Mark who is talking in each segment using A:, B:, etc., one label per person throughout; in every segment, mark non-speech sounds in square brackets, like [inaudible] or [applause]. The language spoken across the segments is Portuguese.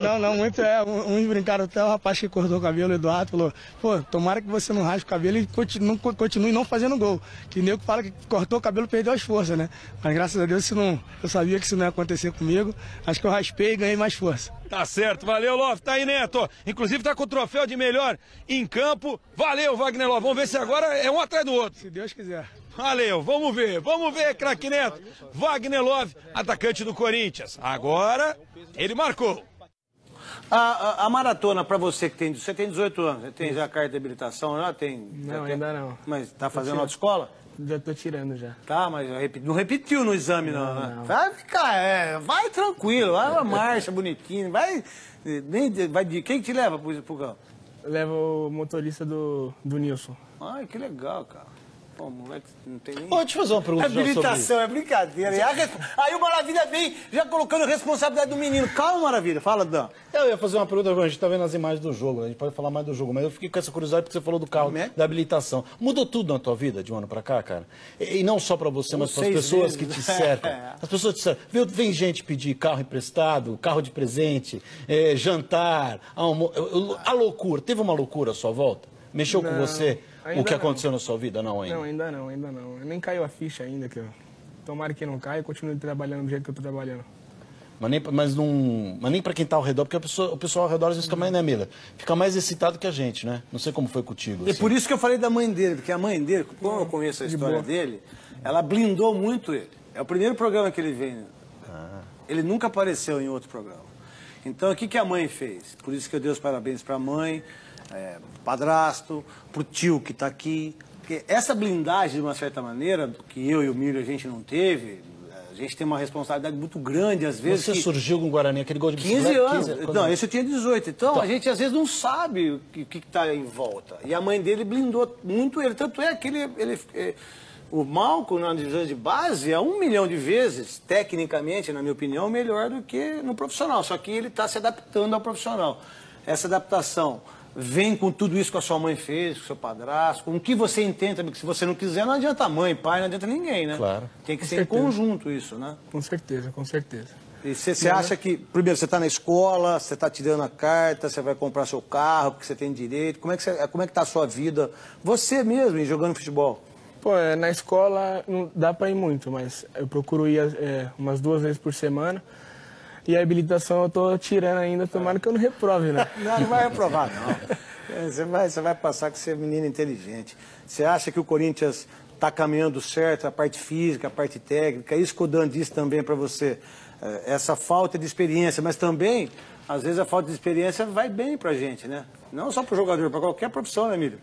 A: Não, não, muito é. Uns brincaram até o rapaz que cortou o cabelo, o Eduardo, falou: pô, tomara que você não raspe o cabelo e continue, continue não fazendo gol. Que nego fala que cortou o cabelo perdeu as forças, né? Mas graças a Deus isso não, eu sabia que isso não ia acontecer comigo. Acho que eu raspei e ganhei mais força.
B: Tá certo, valeu, Love. Tá aí, Neto. Inclusive tá com o troféu de melhor em campo. Valeu, Wagner Love. Vamos ver se agora é um atrás do outro.
A: Se Deus quiser.
B: Valeu, vamos ver, vamos ver, craque Neto. Wagner Love, atacante do Corinthians. Agora ele marcou.
C: A, a, a maratona, para você que tem. Você tem 18 anos, você tem já a carta de habilitação já? Tem,
A: Não,
C: já tem-
A: ainda não.
C: Mas tá fazendo autoescola?
A: Já tô tirando já.
C: Tá, mas não repetiu no exame, não, né?
A: não.
C: Vai ficar, é, vai tranquilo, vai uma marcha bonitinha, vai. Nem, vai de, quem te leva pro, pro campo?
A: Leva o motorista do, do Nilson.
C: Ai, que legal, cara. Pô, moleque, não tem nem.
D: Deixa eu fazer uma pergunta.
C: Habilitação é brincadeira. A Aí o Maravilha vem já colocando responsabilidade do menino. Calma, Maravilha. Fala, Dan.
D: Eu ia fazer uma pergunta, a gente tá vendo as imagens do jogo, né? a gente pode falar mais do jogo, mas eu fiquei com essa curiosidade porque você falou do carro,
C: Né?
D: da habilitação. Mudou tudo na tua vida de um ano pra cá, cara? E, e não só pra você, mas para as pessoas
C: vezes.
D: que te cercam. [laughs]
C: É.
D: As pessoas te cercam. Viu, vem gente pedir carro emprestado, carro de presente, eh, jantar, almo... a loucura. Teve uma loucura à sua volta? Mexeu com
A: Não,
D: você o
A: ainda
D: que
A: não.
D: aconteceu na sua vida? Não, ainda.
A: Não, ainda não, ainda não. Nem caiu a ficha ainda, que eu... Tomara que não caia e continue trabalhando do jeito que eu tô trabalhando.
D: Mas nem, mas não, mas nem pra quem tá ao redor, porque a pessoa- o pessoal ao redor às vezes fica mais, né, Mila? Fica mais excitado que a gente, né? Não sei como foi contigo.
C: E
D: assim.
C: por isso que eu falei da mãe dele, porque a mãe dele, como eu conheço a
A: De
C: história
A: boa.
C: dele, ela blindou muito ele. É o primeiro programa que ele vem. né? Ele nunca apareceu em outro programa. Então, o que, que a mãe fez? Por isso que eu dei os parabéns para a mãe, é, padrasto, pro tio que está aqui. Porque essa blindagem, de uma certa maneira, que eu e o Milho a gente não teve, a gente tem uma responsabilidade muito grande, às vezes.
D: Você
C: que-
D: surgiu com o Guarani, aquele gol de
C: 15
D: bicicleta,
C: anos.
D: 15 quando-
C: Não, esse eu tinha 18. Então,
D: Tá.
C: a gente às vezes não sabe o que está em volta. E a mãe dele blindou muito ele. Tanto é que ele. ele é, o Malco na divisão de base é um milhão de vezes, tecnicamente, na minha opinião, melhor do que no profissional. Só que ele está se adaptando ao profissional. Essa adaptação vem com tudo isso que a sua mãe fez, com o seu padrasto, com o que você entende, porque se você não quiser, não adianta mãe, pai, não adianta ninguém, né?
D: Claro.
C: Tem que
A: Com
C: ser em conjunto isso, né?
A: Com certeza, com certeza.
C: E você acha que, primeiro, você está na escola, você está tirando a carta, você vai comprar seu carro, porque você tem direito. Como é que você, como é que está a sua vida? Você mesmo, jogando futebol.
A: Pô, é, na escola não dá pra ir muito, mas eu procuro ir é, umas duas vezes por semana. E a habilitação eu tô tirando ainda, tomara que eu não reprove, né?
C: Não, não vai aprovar, não. É, Você vai, você vai passar com ser menino inteligente. Você acha que o Corinthians está caminhando certo, a parte física, a parte técnica? Isso que o Dan disse também para você. é, Essa falta de experiência, mas também, às vezes, a falta de experiência vai bem pra gente, né? Não só pro jogador, para qualquer profissão, né, Emílio?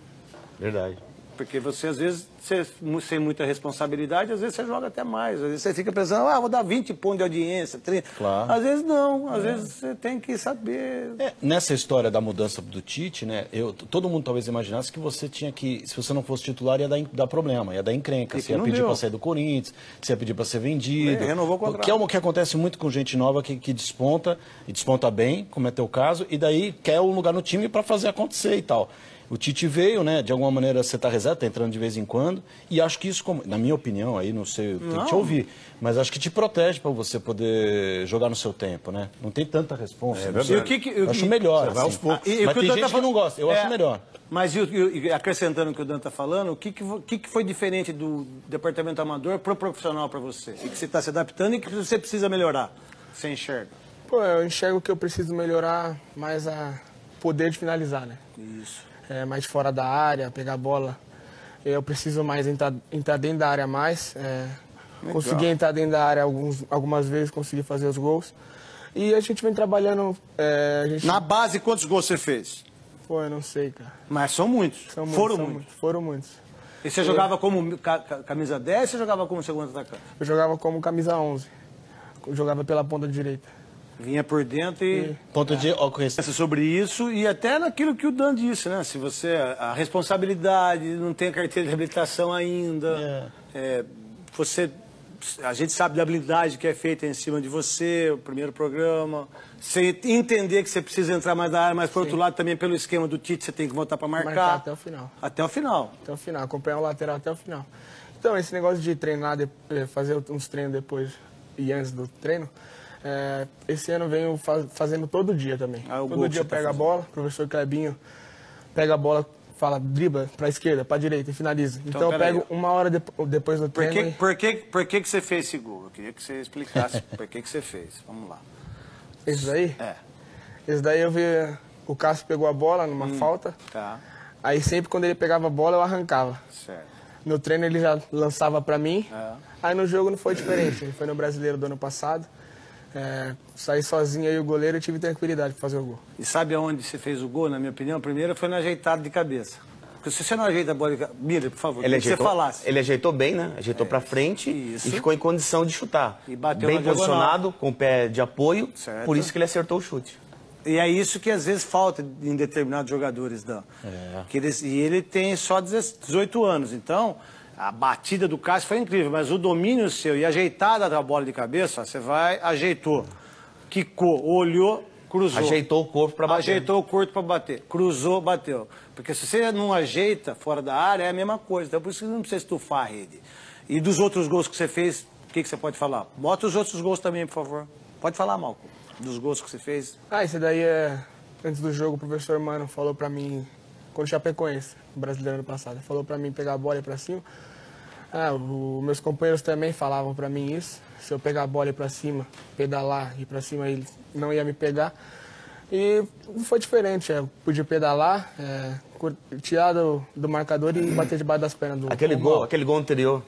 D: Verdade.
C: Porque você, às vezes, você, sem muita responsabilidade, às vezes você joga até mais. Às vezes você fica pensando, ah, vou dar 20 pontos de audiência, 30.
D: Claro.
C: Às vezes não, às vezes você tem que saber.
D: É, nessa história da mudança do Tite, né? Eu, todo mundo talvez imaginasse que você tinha que, se você não fosse titular, ia dar, dar problema, ia dar encrenca. Você ia pedir para sair do Corinthians, você ia pedir para ser vendido.
C: É, renovou o contrato.
D: Que é o que acontece muito com gente nova que, que desponta, e desponta bem, como é teu caso, e daí quer um lugar no time para fazer acontecer e tal. O Tite veio, né? De alguma maneira você tá reserva, tá entrando de vez em quando. E acho que isso, como- na minha opinião, aí não sei, tenho que te ouvir. Mas acho que te protege para você poder jogar no seu tempo, né? Não tem tanta responsa. não sei.
C: E o que que-
D: Eu acho
C: e-
D: melhor. Assim.
C: aos poucos. E- e o
D: Mas
C: que o
D: tem gente
C: tá
D: que
C: falando-
D: não gosta. Eu
C: É,
D: acho melhor.
C: Mas e o- e o- e acrescentando o que o Dan está falando, o que, que, o que, que foi diferente do departamento amador para o profissional para você? E que você está se adaptando e que você precisa melhorar? Você enxerga?
A: Pô, eu enxergo que eu preciso melhorar mais a poder de finalizar, né?
C: Isso.
A: É, mais fora da área, pegar a bola. Eu preciso mais entrar, entrar dentro da área mais. É, consegui entrar dentro da área alguns, algumas vezes, consegui fazer os gols. E a gente vem trabalhando. é, gente,
C: Na base, quantos gols você fez?
A: Pô, eu não sei, cara.
C: Mas são muitos.
A: São muitos,
C: Foram
A: são
C: muitos.
A: Foram muitos.
C: E você jogava como ca- ca- camisa 10 ou você jogava como segundo atacante?
A: Eu jogava como camisa 11. Eu jogava pela ponta direita.
C: Vinha por dentro e...
D: Ponto de conhecer.
C: Pensa sobre isso e até naquilo que o Dan disse, né? Se você. A responsabilidade, não tem a carteira de habilitação ainda. é, você. A gente sabe da habilidade que é feita em cima de você, o primeiro programa. Você entender que você precisa entrar mais na área, mas por outro lado, também pelo esquema do Tite, você tem que voltar para marcar.
A: Marcar até o final.
C: Até o final.
A: Até o final, acompanhar o lateral até o final. Então, esse negócio de treinar, de- eh, fazer uns treinos depois e antes do treino,
E: É, esse ano eu venho fa- fazendo todo dia também.
C: Ah,
E: todo dia eu
C: tá
E: pego a bola, o professor Clebinho pega a bola, fala, dribla pra esquerda, pra direita e finaliza. Então, eu
C: peraí.
E: pego uma hora dep- depois do
C: Por
E: treino.
C: que,
E: e-
C: por, que, por que, que você fez esse gol? Eu queria que você explicasse [laughs] por que, que você fez. Vamos lá.
E: Esse daí?
C: É,
E: Esse daí eu vi. O Cássio pegou a bola numa
C: Hum.
E: falta.
C: tá.
E: Aí sempre quando ele pegava a bola eu arrancava.
C: Certo.
E: No treino ele já lançava pra mim.
C: É.
E: Aí no jogo não foi diferente. Ele foi no brasileiro do ano passado. É, saí sozinho aí o goleiro e tive tranquilidade pra fazer o gol.
C: E sabe aonde você fez o gol, na minha opinião? Primeiro foi na ajeitada de cabeça. Porque se você não ajeita a bola de cabeça... Mira, por favor,
F: Ele
C: queria que você
F: ajeitou,
C: falasse.
F: ele ajeitou bem, né? Ajeitou pra frente
C: isso.
F: e ficou em condição de chutar.
C: E bateu
F: bem
C: na diagonal.
F: posicionado, com o pé de apoio,
C: Certo.
F: por isso que ele acertou o chute.
C: E é isso que às vezes falta em determinados jogadores, Dan. Que eles, e ele tem só 18 anos, então a batida do Cássio foi incrível, mas o domínio seu e a ajeitada da bola de cabeça, você vai, ajeitou, quicou, olhou, cruzou.
F: Ajeitou o corpo pra bater.
C: Ajeitou o corpo para bater, cruzou, bateu. Porque se você não ajeita fora da área, é a mesma coisa. Então por isso que você não precisa estufar a rede. E dos outros gols que você fez, o que, que você pode falar? Bota os outros gols também, por favor. Pode falar, Malco, dos gols que você fez.
E: Ah, esse daí é. Antes do jogo, o professor Mano falou pra mim, quando o Chapecoense, brasileiro ano passado, falou pra mim pegar a bola e pra cima. Ah, o- meus companheiros também falavam pra mim isso. Se eu pegar a bola e pra cima, pedalar e ir pra cima, ele não ia me pegar. E foi diferente, é, eu podia pedalar, é, tirar do, do marcador e bater debaixo das pernas do
F: Aquele gol, aquele gol anterior